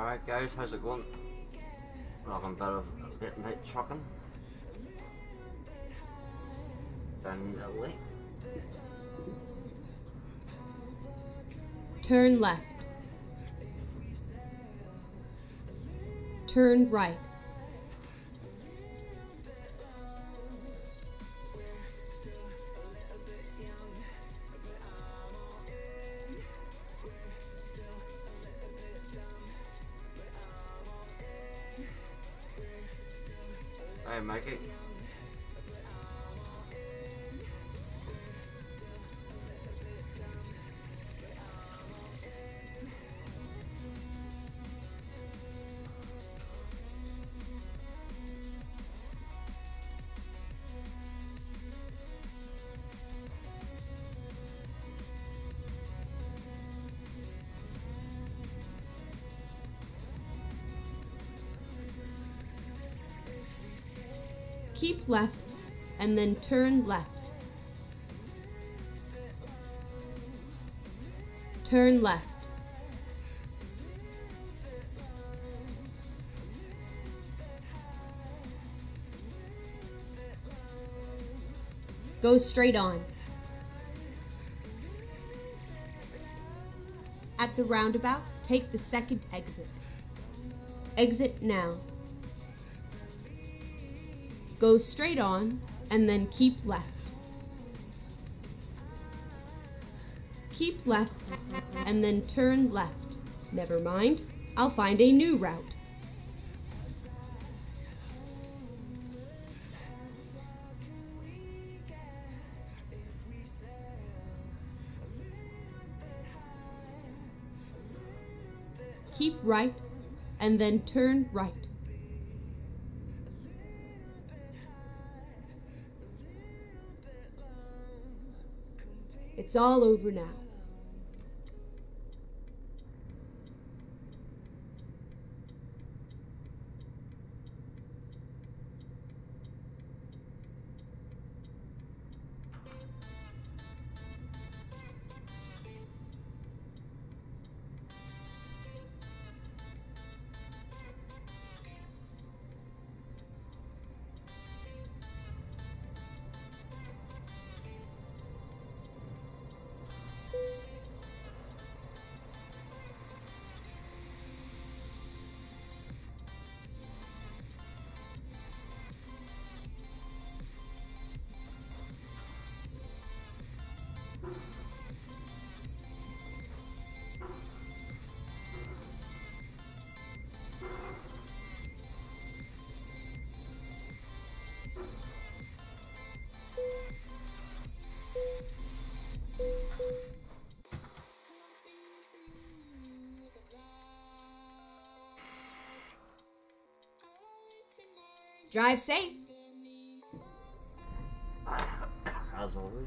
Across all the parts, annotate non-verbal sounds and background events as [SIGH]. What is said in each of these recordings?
Alright guys, how's it going? Welcome bit of late night trucking. Down the lake. Turn left. Turn right. And then turn left. Turn left. Go straight on. At the roundabout, take the second exit. Exit now. Go straight on and then keep left. Keep left and then turn left. Never mind, I'll find a new route. Keep right and then turn right. It's all over now. Drive safe. As always.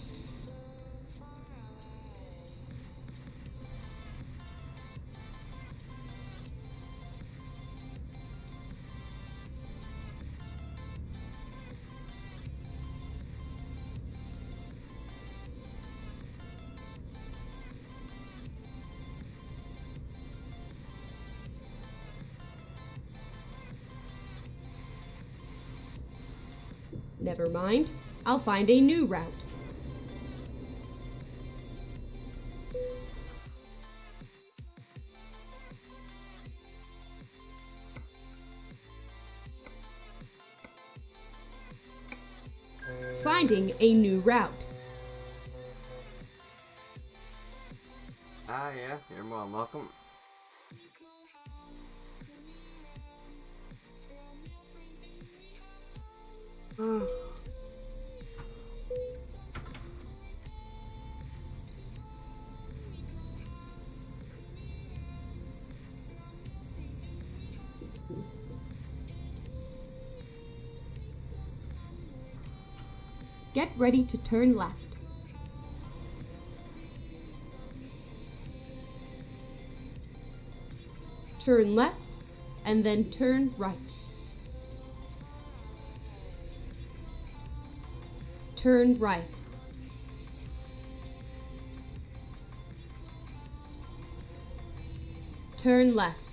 Mind, I'll find a new route. Finding a new route. Ah yeah, you're more welcome. Get ready to turn left. Turn left and then turn right. Turn right. Turn left.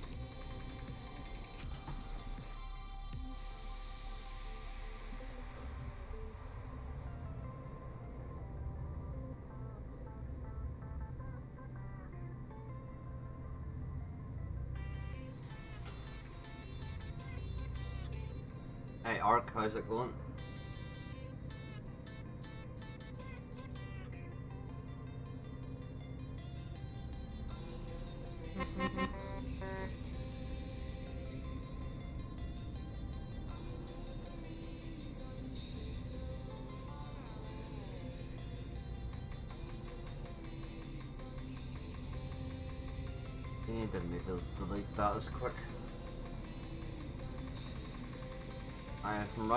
How's it going?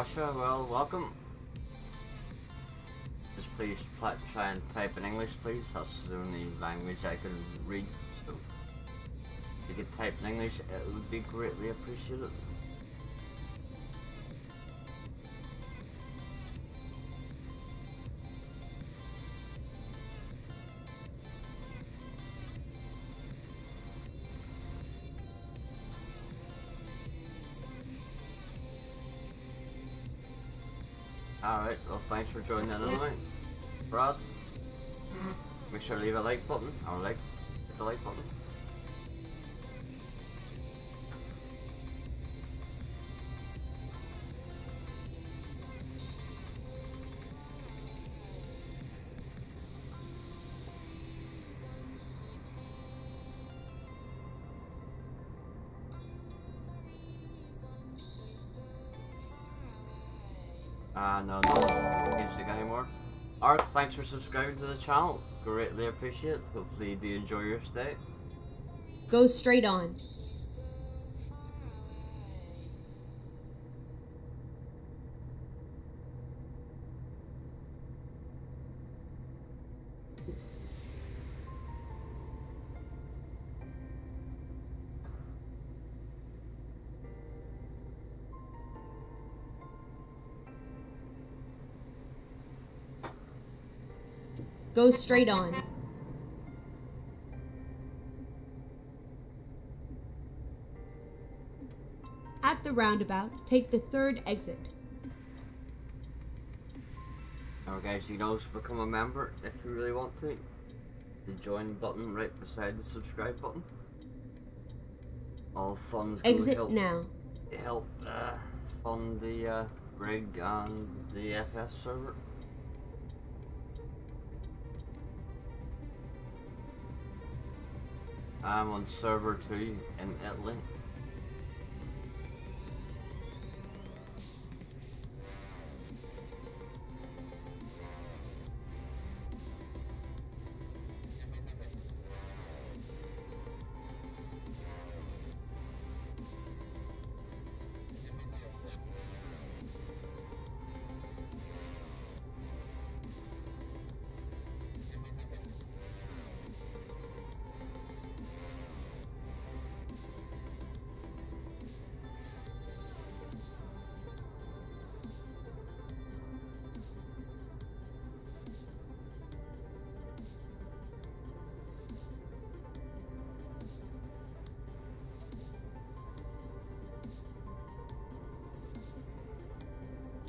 Russia. Well, welcome. Just please try and type in English, please. That's the only language I can read. So if you could type in English, it would be greatly appreciated. For joining in anyway. Brad, make sure to leave a like button. Or like, hit the like button. Ah, no, no music anymore. Art, thanks for subscribing to the channel. Greatly appreciate it. Hopefully you do enjoy your stay. Go straight on. Go straight on. At the roundabout, take the third exit. Alright guys, you can also become a member if you really want to. The join button right beside the subscribe button. All funds go Exit help, now. help uh, fund the uh, rig and the FS server. I'm on server 2 in Italy.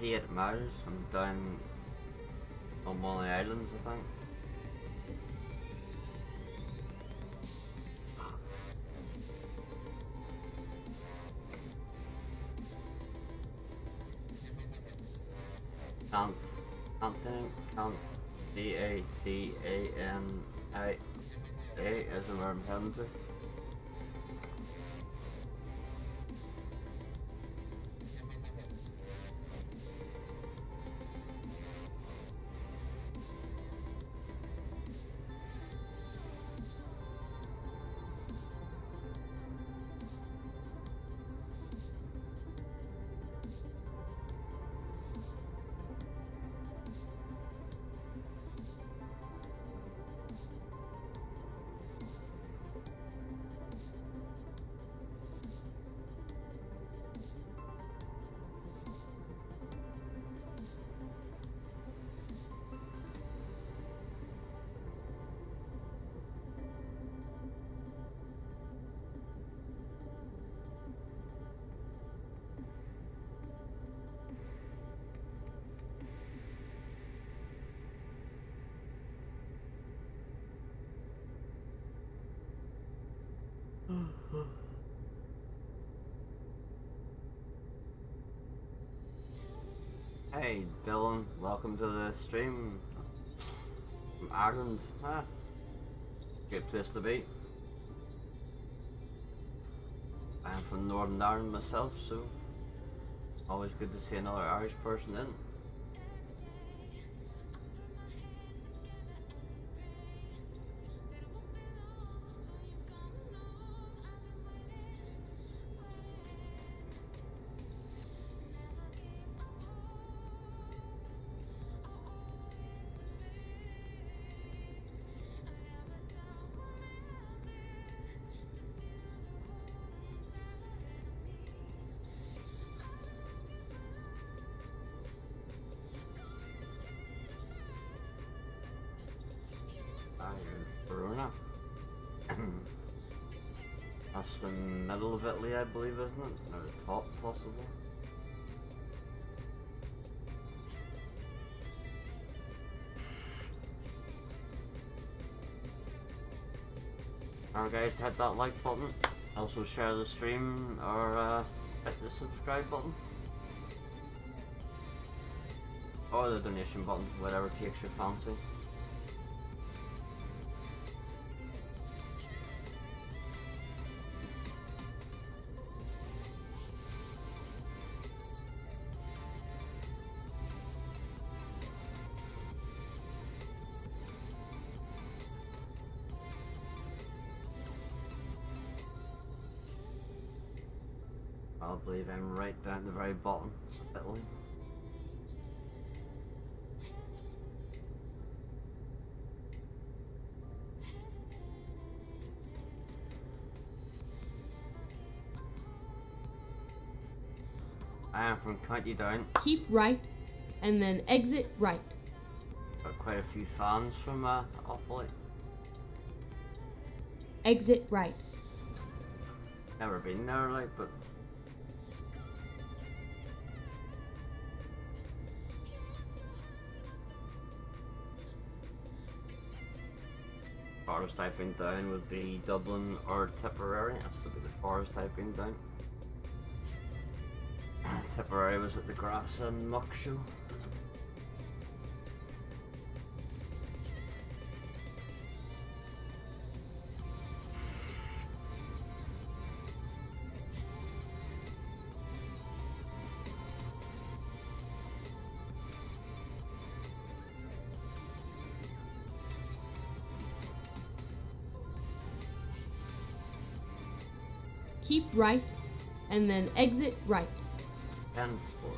88 miles. I'm down on one of the islands, I think. Ant. Antonym Ant. D-A-T-A-N-I-A is where I'm heading to. Hey Dylan, welcome to the stream. From Ireland, huh? Good place to be. I'm from Northern Ireland myself, so always good to see another Irish person in. I believe, isn't it? Or the top, possibly. Alright guys, hit that like button. Also share the stream or uh, hit the subscribe button. Or the donation button, whatever takes your fancy. I believe I'm right down at the very bottom of Italy. I am from County Down. Keep right and then exit right. Got quite a few fans from uh, Offaly. Exit right. Never been there, like, but farthest I've been down would be Dublin or Tipperary. That's be the farthest I've been down. [COUGHS] Tipperary was at the Grass and Muck show. Right and then exit right. Ten four.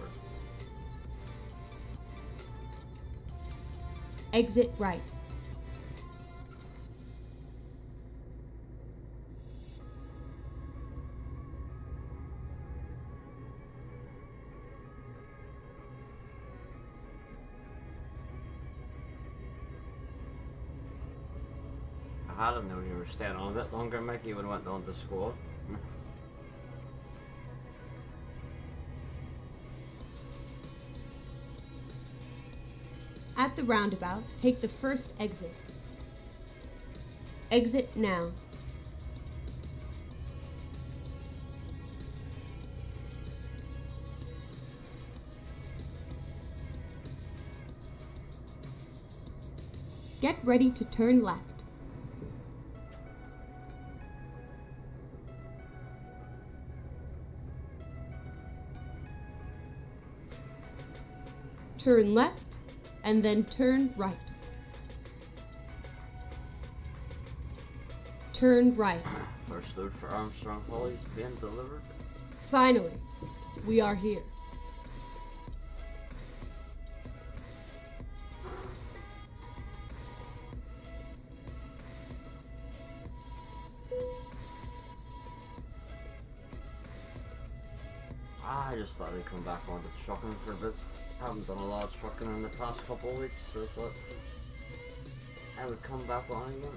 Exit right. I had known you were staying on a bit longer, Mickey. You would have went on to school. At the roundabout, take the first exit. Exit now. get ready to turn left. Turn left and then turn right. Turn right. First load for Armstrong Haulage being delivered. Finally, we are here. I just thought I'd come back on onto trucking for a bit. Haven't done a lot of trucking in the past couple of weeks, so I thought I would come back on again.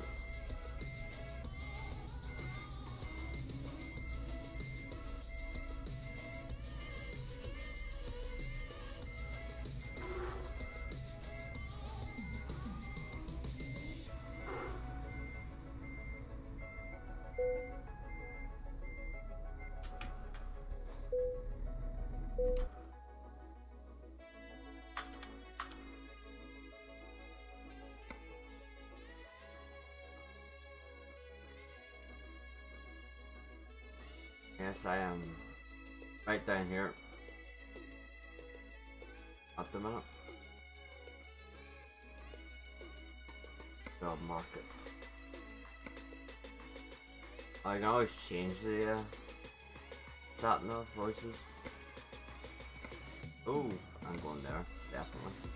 I am right down here at the minute. Job market. I can always change the uh, chat note voices. Oh, I'm going there, definitely.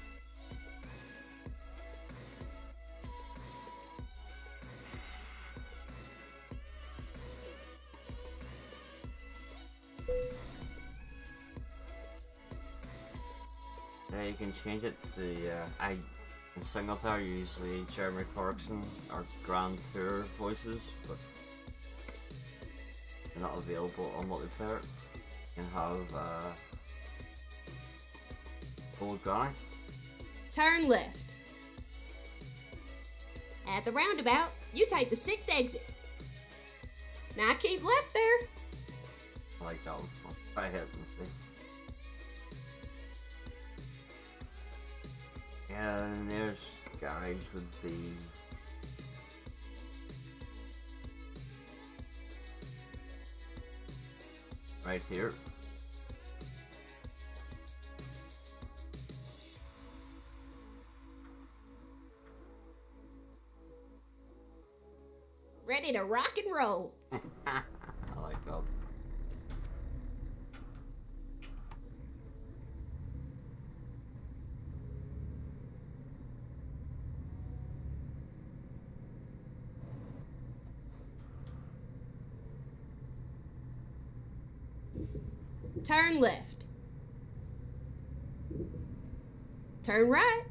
Change it to uh, I in Singleton usually Jeremy Clarkson or Grand Tour voices, but they're not available on multiplayer. You can have uh, Old Granny. Turn left. At the roundabout, you take the sixth exit. Now keep left there. I like that one. Try hit and see. And there's garage would be right here. Ready to rock and roll. [LAUGHS] I like that. Turn left. Turn right.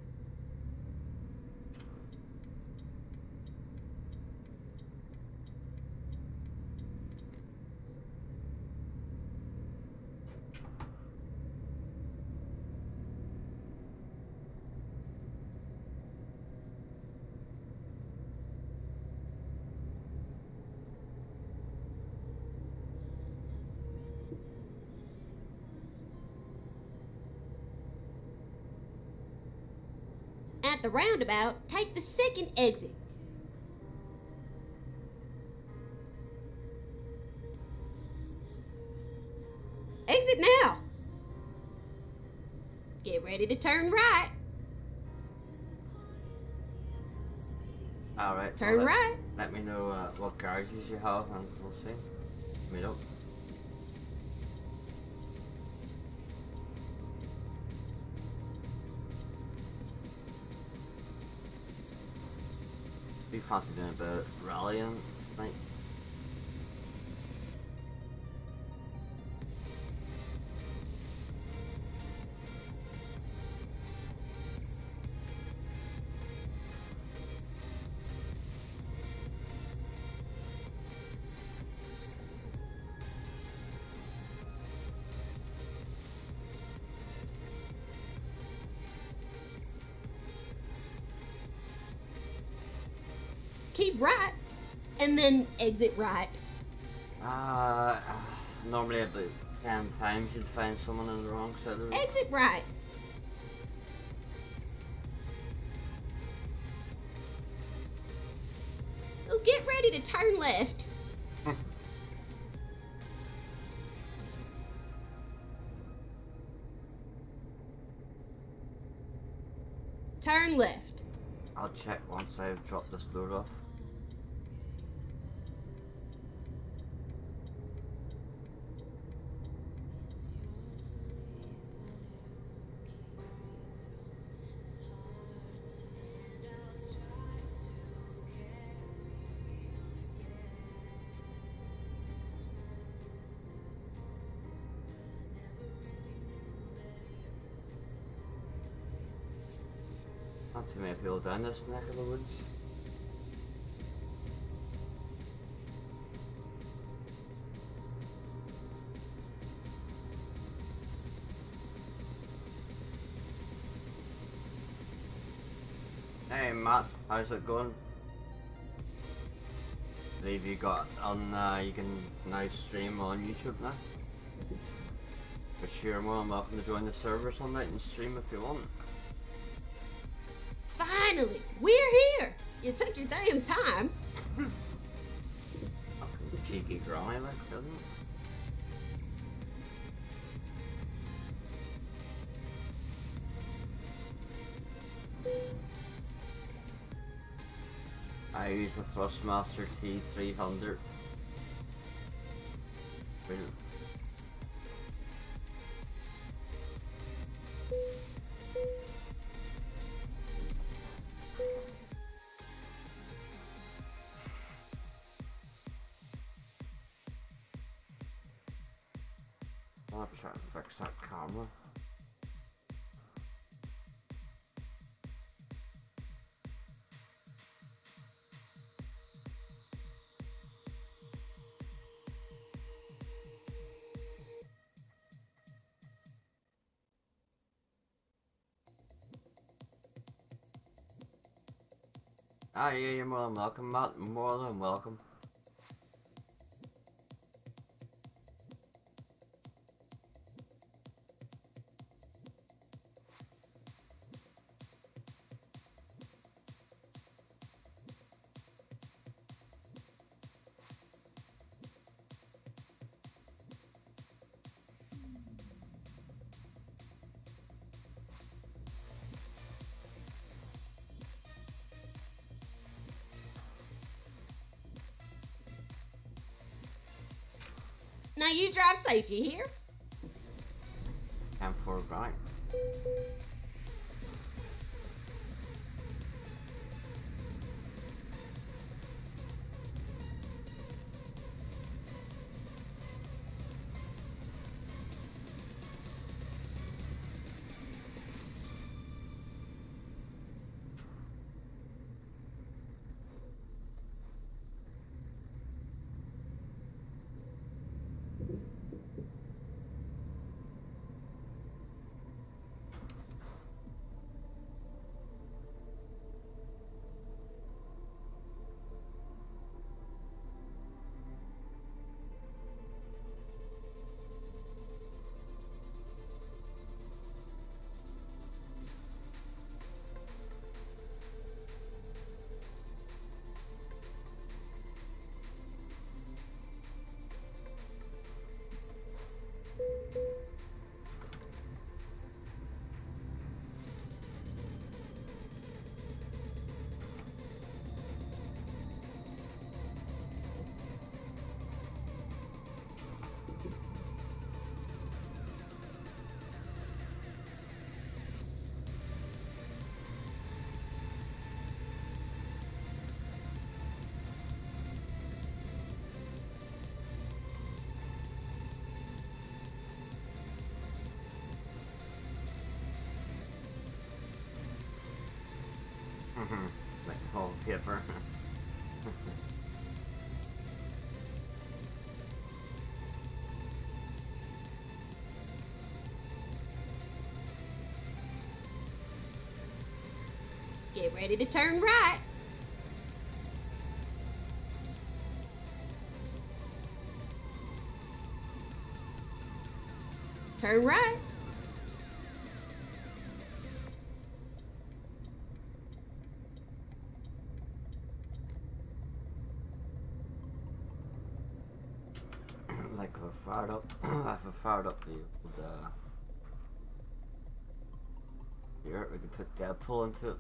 At the roundabout, take the second exit. Exit now. Get ready to turn right. Alright. Turn let, right. Let me know uh, what garages you have and we'll see. Meet up. Be fancy doing a bit of rallying And then exit right. Uh, normally about 10 times you'd find someone on the wrong side of the road. Exit right. Oh, get ready to turn left. [LAUGHS] turn left. I'll check once I've dropped this load off. People down this neck of the woods. Hey Matt, how's it going? believe you got on uh, you can now stream on YouTube now. But sure, more welcome to join the servers on night and stream if you want. You took your damn time. Cheeky like, doesn't it? I use the Thrustmaster T300. Camera. Ah, yeah, you're more than welcome, Matt. More than welcome. You drive like wallpaper. Get ready to turn right. Turn right. Fired up the uh, here we can put Deadpool into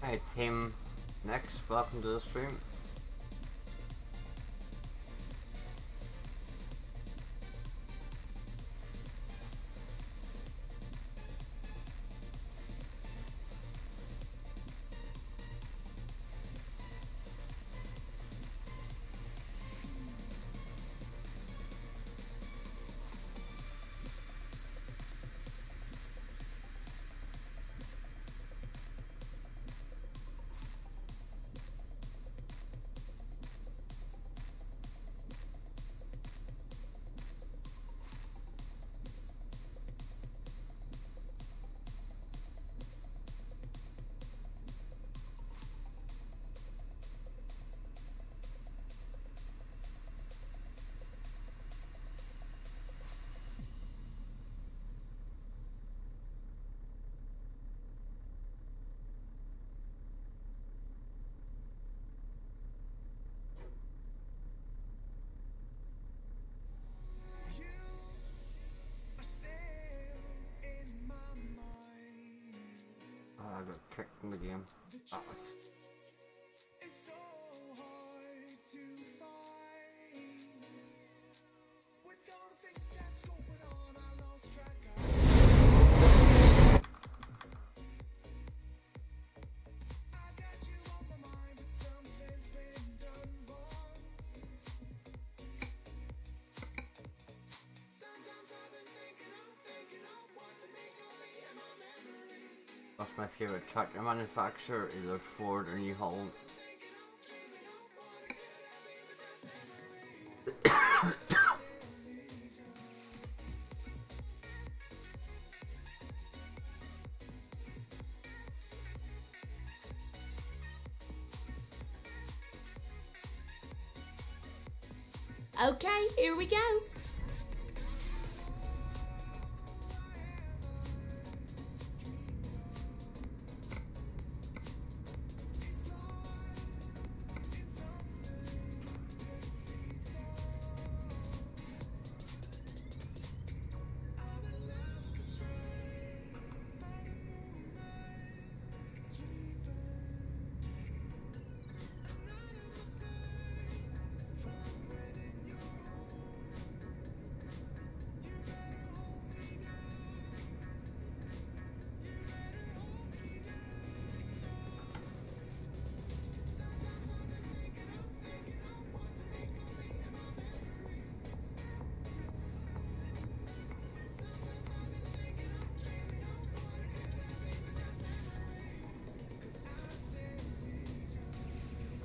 Hey team, next, welcome to the stream. Kicked in the game. Oh. My favourite tractor manufacturer? Is either Ford or New Holland.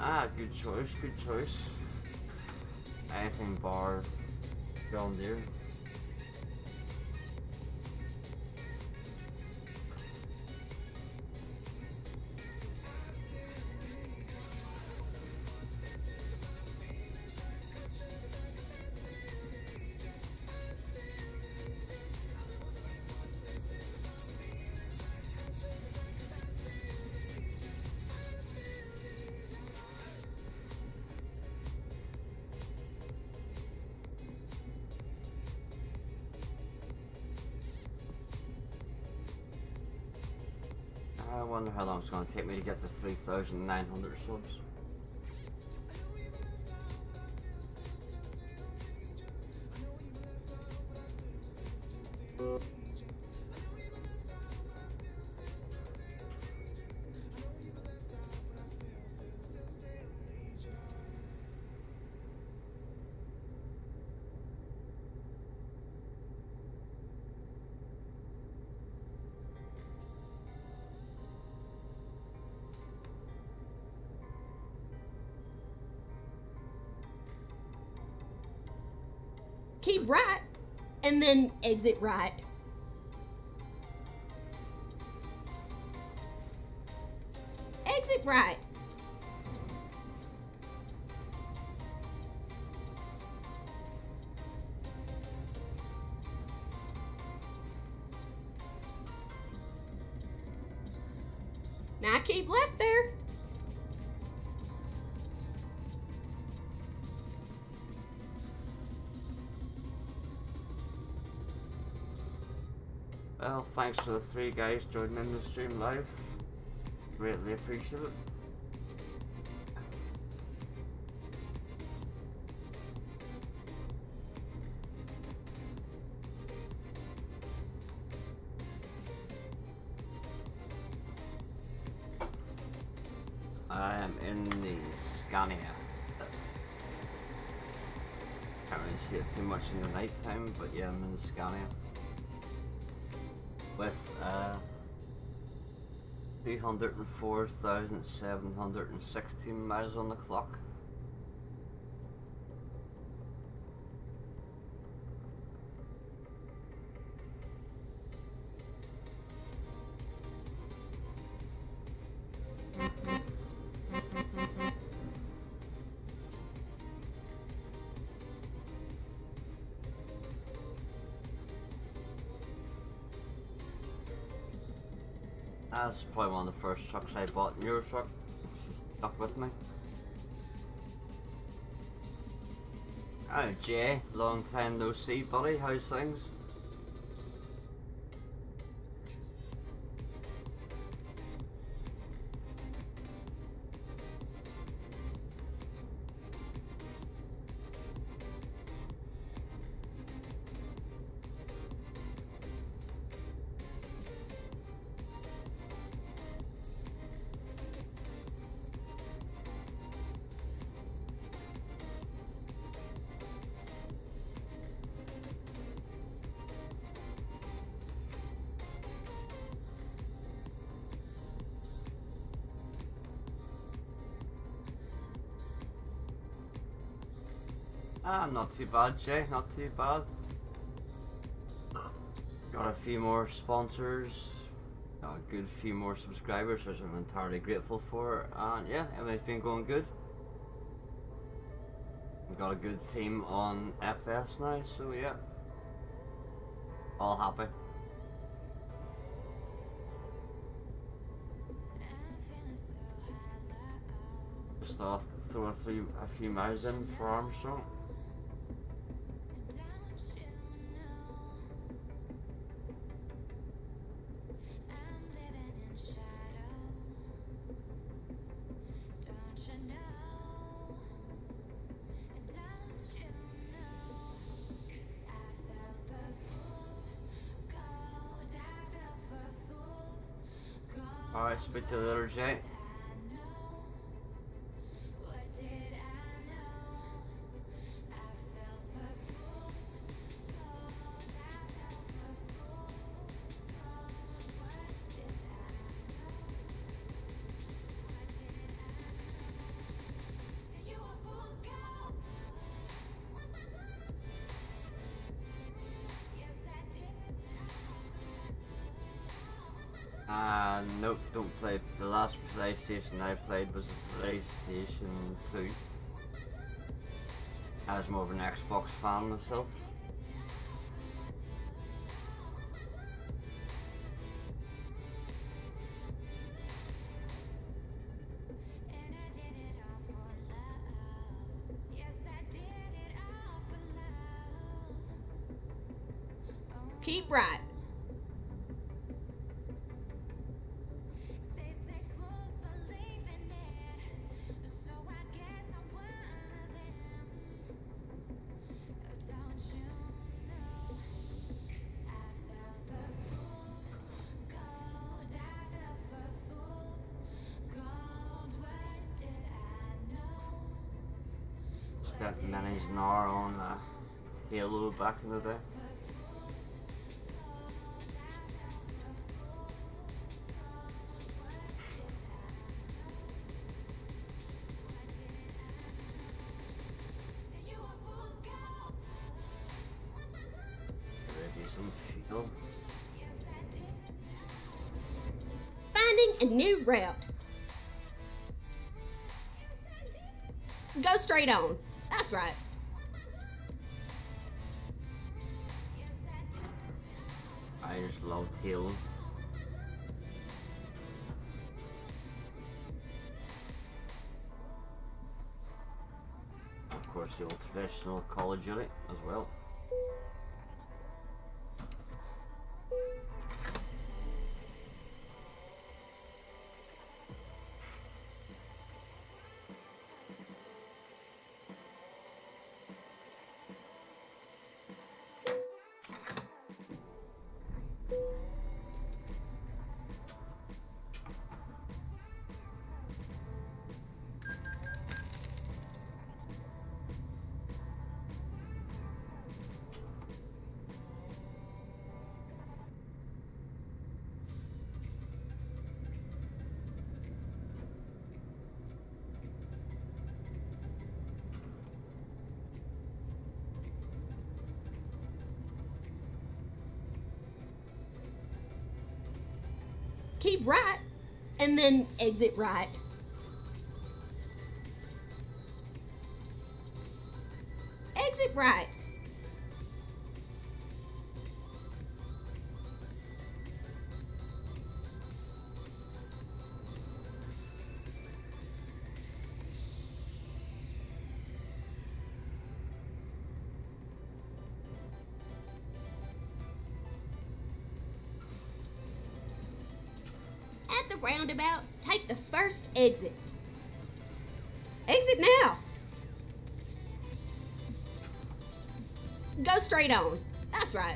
Ah, good choice, good choice. Anything bar John Deere. To take me to get to 3,900 subs. And then exit right. Exit right. Now keep left there. Well, thanks to the three guys joining in the stream live. Greatly appreciate it. I am in the Scania. Can't really see it too much in the night time, but yeah, I'm in the Scania 304,716 miles on the clock. That's probably one of the first trucks I bought in Eurotruck. Stuck with me. Oh Jay, long time no see buddy, how's things? Ah, not too bad, Jay. Not too bad. Got a few more sponsors. Got a good few more subscribers, which I'm entirely grateful for. And yeah, everything's been going good. Got a good team on FS now, so yeah. All happy. Just thought throw a, three, a few miles in for Armstrong. Alright, speak PlayStation I played was PlayStation 2. I was more of an Xbox fan myself. Keep right. An hour on uh, Halo back in the day. A new route. Go straight on. That's right. Old traditional Call of as well. Right. And then exit right. Exit. Exit now. Go straight on. That's right.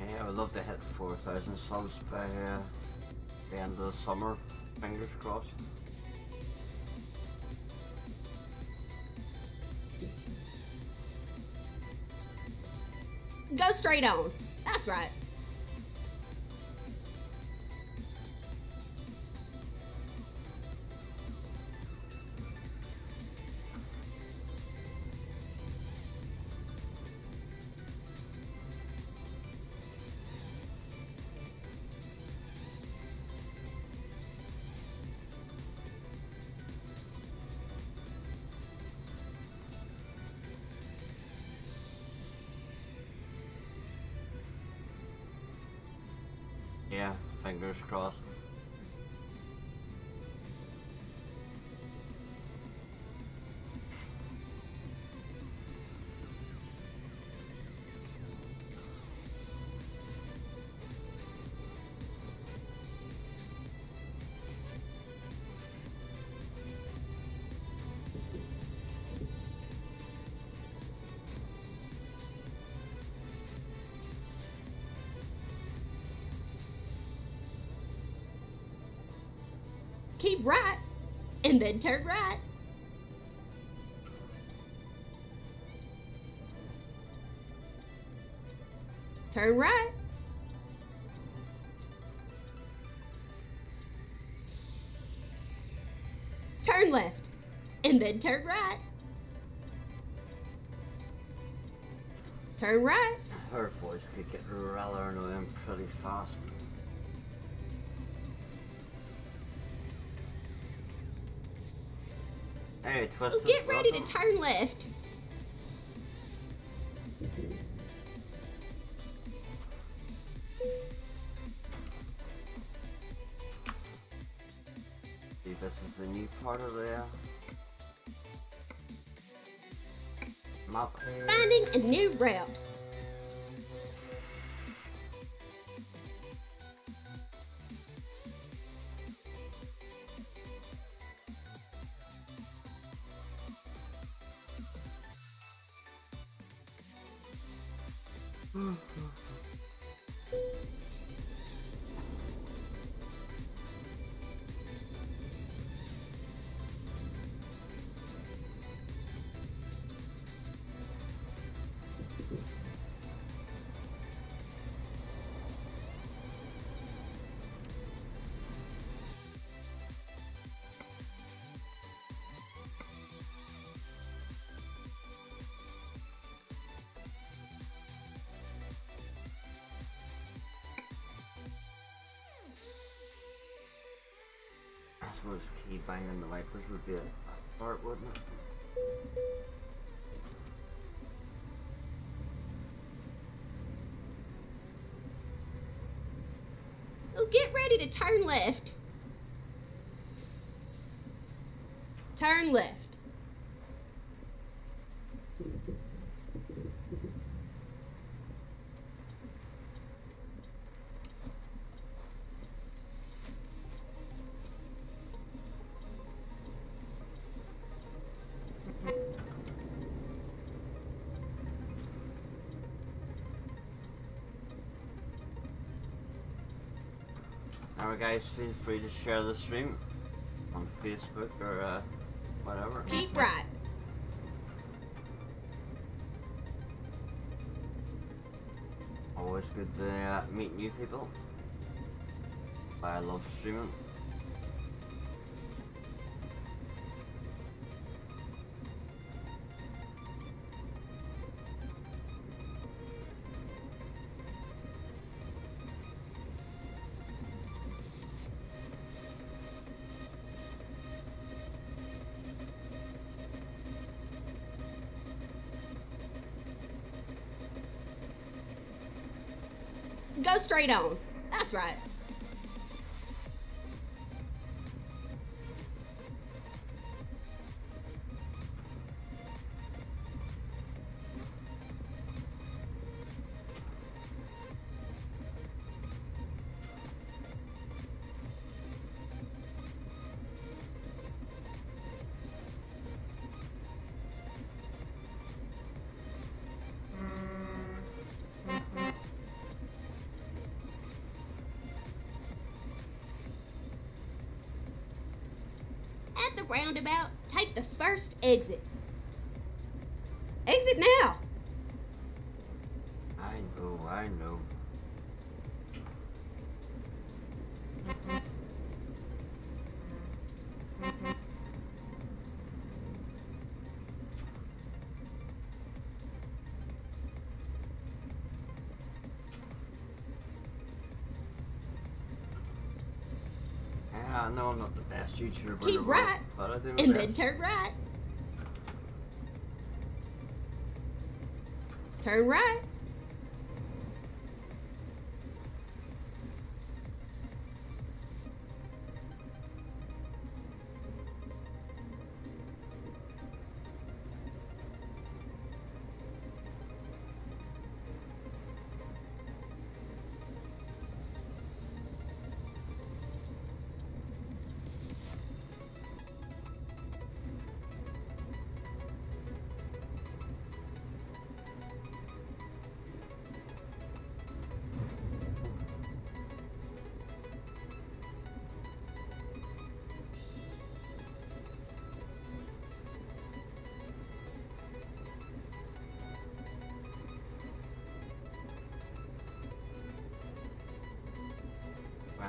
Yeah, I would love to hit 4,000 subs by uh, the end of the summer. Fingers crossed. Go straight on. That's right. Yeah, fingers crossed. Keep right. And then turn right. Turn right. Turn left. And then turn right. Turn right. Her voice could get rather annoying pretty fast. Hey, twisted. get ready to turn left. See, This is the new part of the uh, map here. Finding a new route. Suppose key banging the wipers would be a part, wouldn't it? Oh, get ready to turn left. Guys, feel free to share the stream on Facebook or uh, whatever. Keep right. Always good to uh, meet new people. I love streaming. Go straight on. That's right. Exit. Exit now. I know, I know. I know I'm not the best YouTuber Keep world, right, but I do my And then turn right. Turn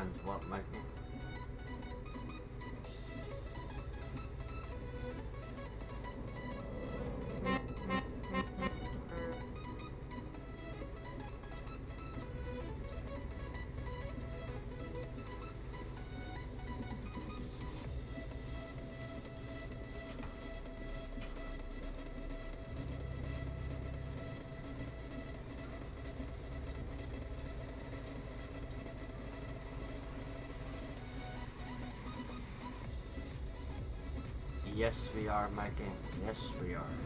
Friends, what, Michael? Yes, we are, Maggie. Yes, we are.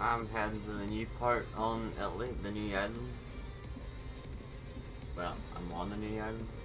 Um, I'm heading to the new part on Italy, the new island. Well, I'm on the new island.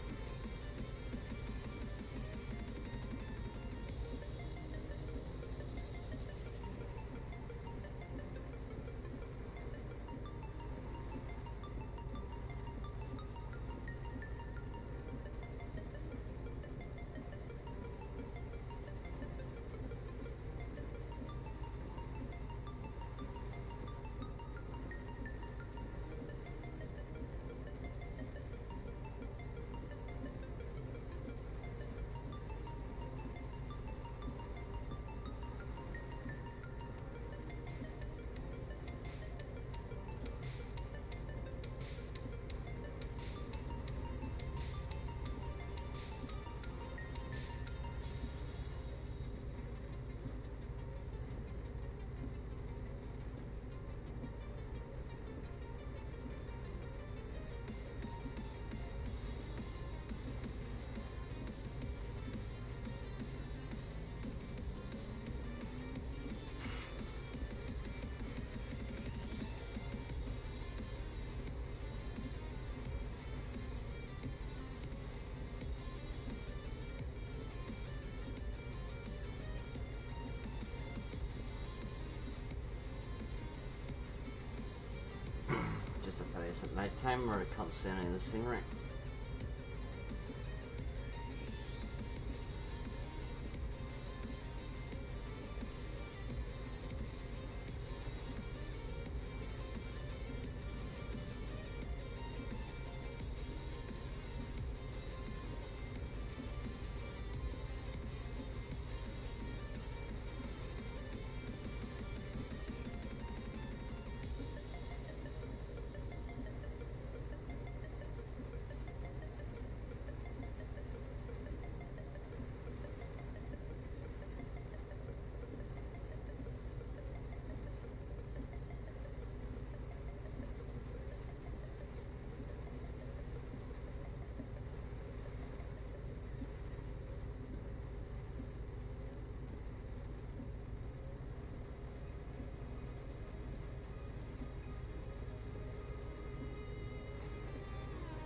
Just a place at night time where I can't see any of the scenery.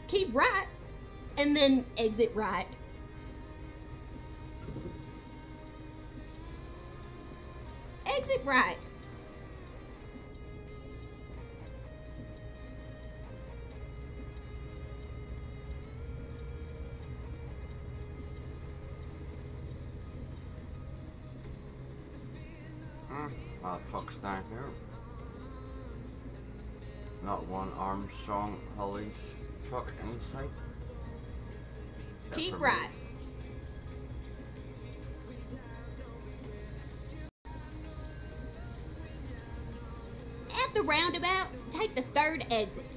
Keep right, and then exit right. Exit right. Hmm. Truck's down here. Not one Armstrong Haulage truck in sight. Keep for right. At the roundabout, take the third. Exit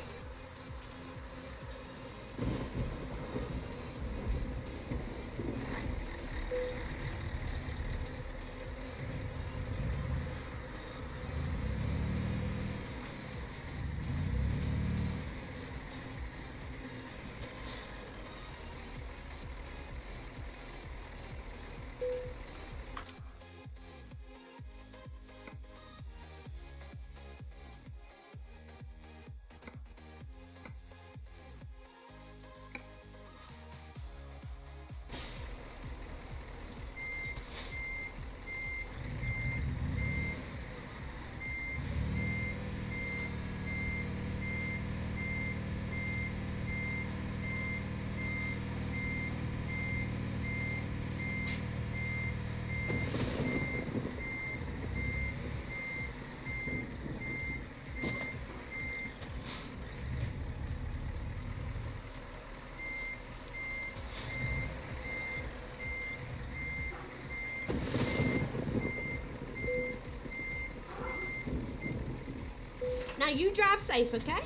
you drive safe, okay?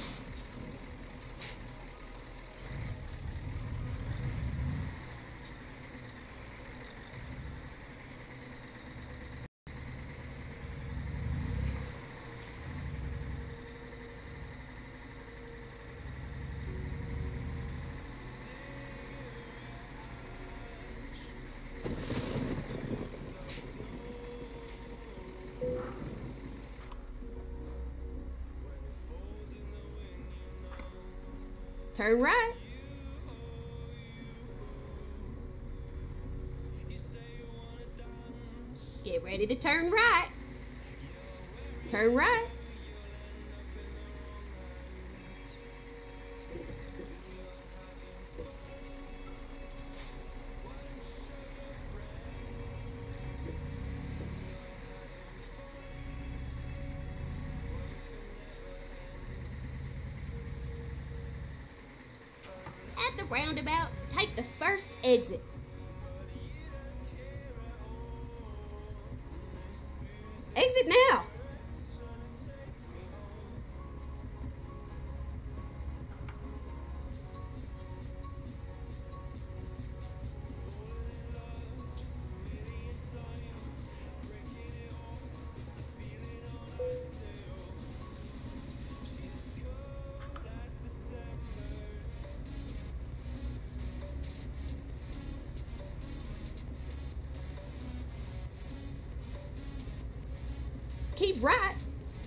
Turn right. Get ready to turn right. Turn right. Exit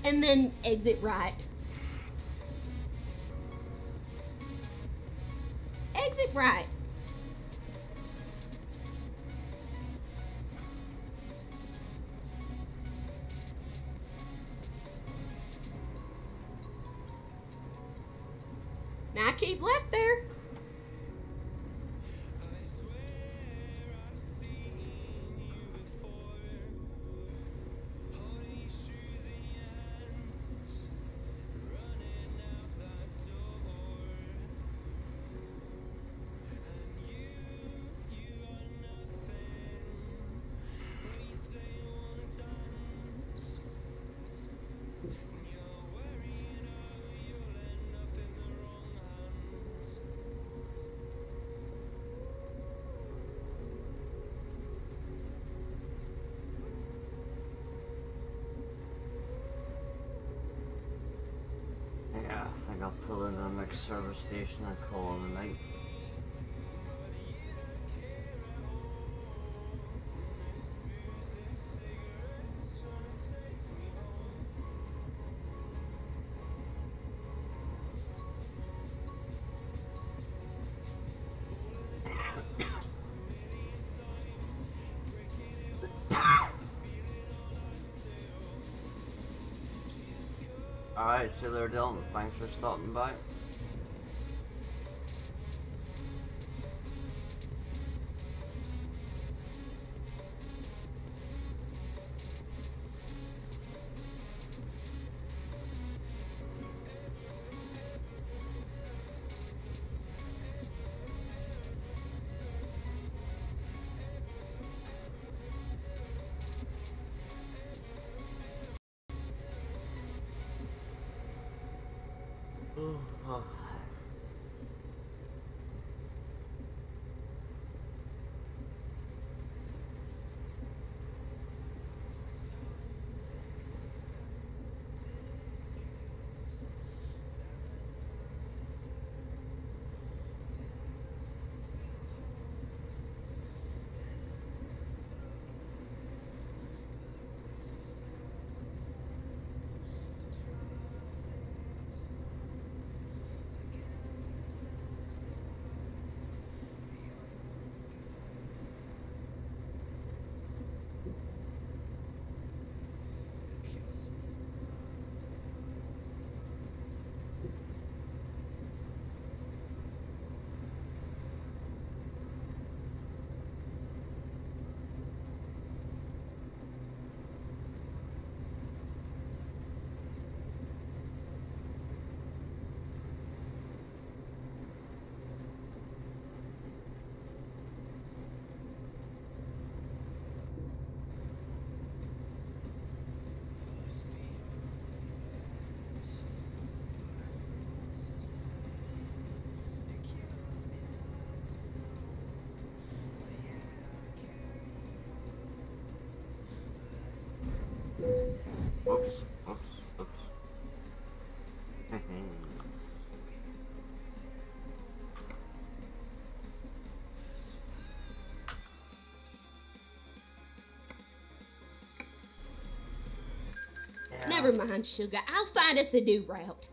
and then exit right. Exit right. Now keep left there. Station and call in the night. Alright, you there. Thanks for stopping by. Oh. Oops, oops, oops. Yeah, [LAUGHS] Never mind, sugar. I'll find us a new route.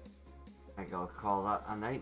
I gotta call that a night.